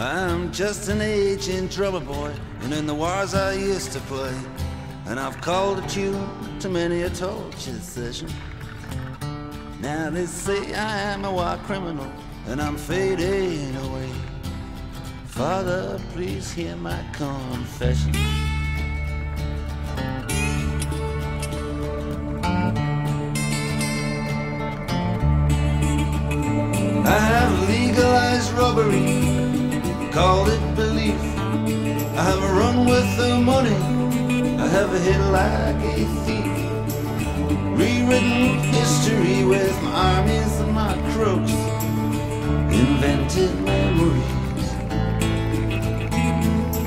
I'm just an aging drummer boy, and in the wars I used to play. And I've called a tune to many a torture session. Now they say I am a war criminal, and I'm fading away. Father, please hear my confession. I have legalized robbery, called it belief. I have a run with the money, I have a hit like a thief. Rewritten history with my armies and my crooks, invented memories.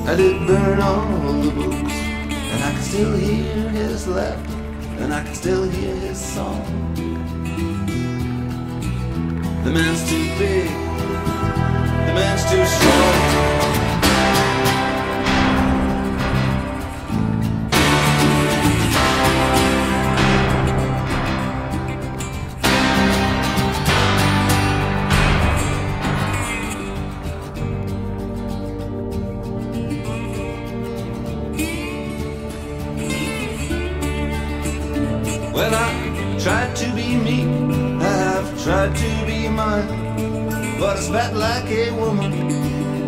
I did burn all the books, and I can still hear his laughter, and I can still hear his song. The man's too big, the man's too strong. Be me, I have tried to be mine, but I spat like a woman.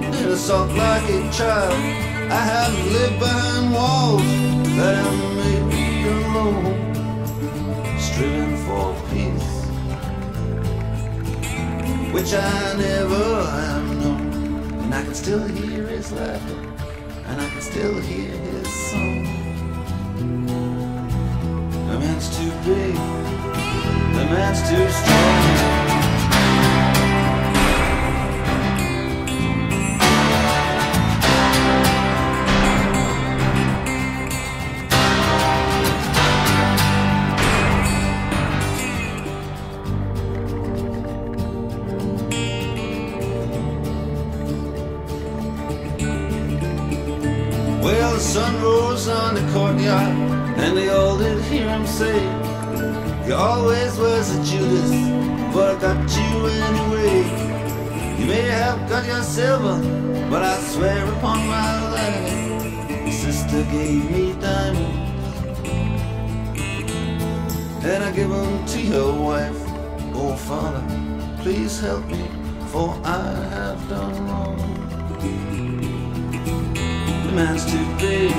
And assault like a child. I have lived behind walls. That have made me alone, striven for peace, which I never have known. And I can still hear his laughter, and I can still hear his song. Man's too big, the man's too strong. Well, the sun rose on the courtyard, and they all did hear him say, You always was a Judas, but I got you anyway. You may have got your silver, but I swear upon my life, your sister gave me diamonds, and I give them to your wife. Oh, Father, please help me, for I have done wrong. The man's too big,